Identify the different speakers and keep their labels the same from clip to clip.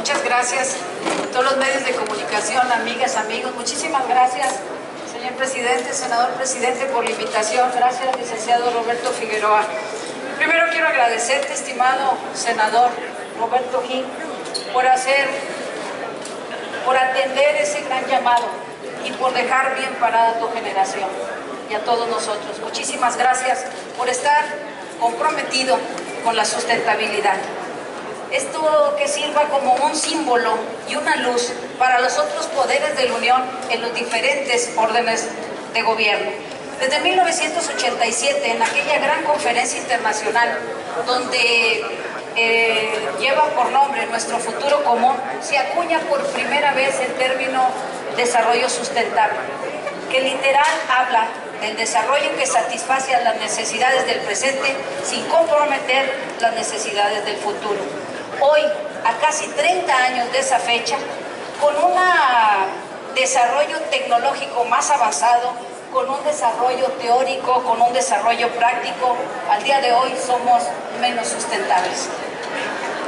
Speaker 1: Muchas gracias a todos los medios de comunicación, amigas, amigos. Muchísimas gracias, señor presidente, senador presidente, por la invitación. Gracias, licenciado Roberto Figueroa. Primero quiero agradecerte, estimado senador Roberto Gil, por hacer, por atender ese gran llamado y por dejar bien parada a tu generación y a todos nosotros. Muchísimas gracias por estar comprometido con la sustentabilidad. Esto que sirva como un símbolo y una luz para los otros poderes de la Unión en los diferentes órdenes de gobierno. Desde 1987, en aquella gran conferencia internacional donde eh, lleva por nombre Nuestro Futuro Común, se acuña por primera vez el término desarrollo sustentable, que literal habla del desarrollo que satisface las necesidades del presente sin comprometer las necesidades del futuro. Hoy, a casi 30 años de esa fecha, con un desarrollo tecnológico más avanzado, con un desarrollo teórico, con un desarrollo práctico, al día de hoy somos menos sustentables.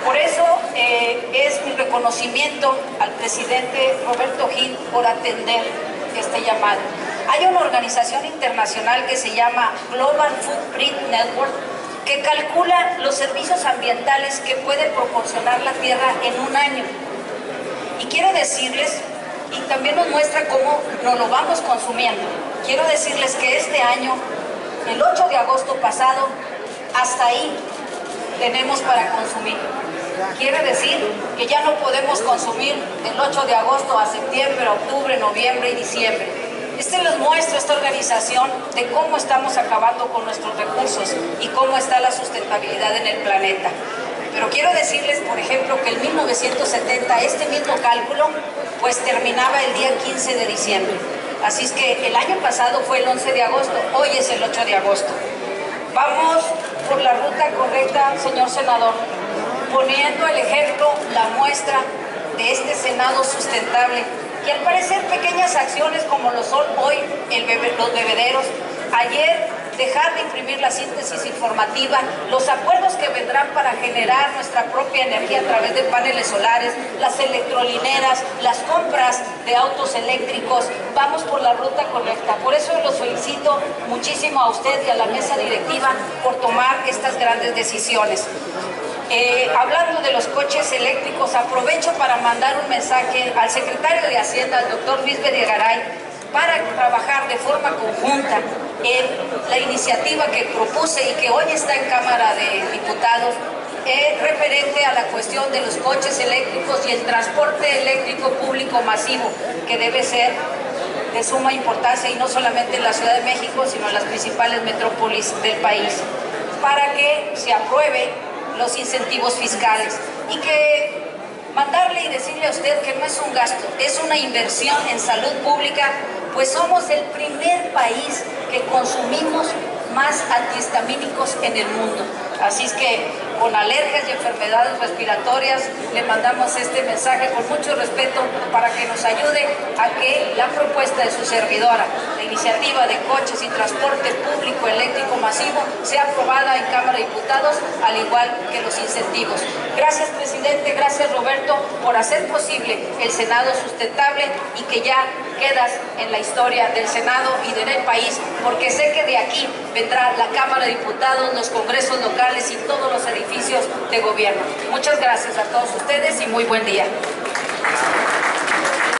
Speaker 1: Por eso eh, es mi reconocimiento al presidente Roberto Gil por atender este llamado. Hay una organización internacional que se llama Global Footprint Network que calcula los servicios ambientales que puede proporcionar la Tierra en un año. Y quiero decirles, y también nos muestra cómo nos lo vamos consumiendo, quiero decirles que este año, el 8 de agosto pasado, hasta ahí tenemos para consumir. Quiere decir que ya no podemos consumir del 8 de agosto a septiembre, octubre, noviembre y diciembre. Este les muestra esta organización de cómo estamos acabando con nuestros recursos y cómo está la sustentabilidad en el planeta. Pero quiero decirles, por ejemplo, que en 1970 este mismo cálculo pues terminaba el día 15 de diciembre. Así es que el año pasado fue el 11 de agosto, hoy es el 8 de agosto. Vamos por la ruta correcta, señor senador poniendo el ejemplo, la muestra de este Senado sustentable, que al parecer pequeñas acciones como lo son hoy los bebederos, ayer dejar de imprimir la síntesis informativa, los acuerdos que vendrán para generar nuestra propia energía a través de paneles solares, las electrolineras, las compras de autos eléctricos, vamos por la ruta correcta. Por eso los felicito muchísimo a usted y a la mesa directiva por tomar estas grandes decisiones. Eh, hablando de los coches eléctricos, aprovecho para mandar un mensaje al secretario de Hacienda, al doctor Luis Bediagaray, para trabajar de forma conjunta en la iniciativa que propuse y que hoy está en Cámara de Diputados, eh, referente a la cuestión de los coches eléctricos y el transporte eléctrico público masivo, que debe ser de suma importancia y no solamente en la Ciudad de México, sino en las principales metrópolis del país, para que se apruebe los incentivos fiscales y que mandarle y decirle a usted que no es un gasto, es una inversión en salud pública, pues somos el primer país que consumimos más antihistamínicos en el mundo. Así es que con alergias y enfermedades respiratorias le mandamos este mensaje con mucho respeto para que nos ayude a que la propuesta de su servidora, la iniciativa de coches y transporte público eléctrico masivo, sea aprobada en Cámara de Diputados, al igual que los incentivos. Gracias, presidente, gracias, Roberto, por hacer posible el Senado sustentable y que ya quedas en la historia del Senado y del país, porque sé que de aquí vendrá la Cámara de Diputados, los congresos locales y todos los edificios de gobierno. Muchas gracias a todos ustedes y muy buen día.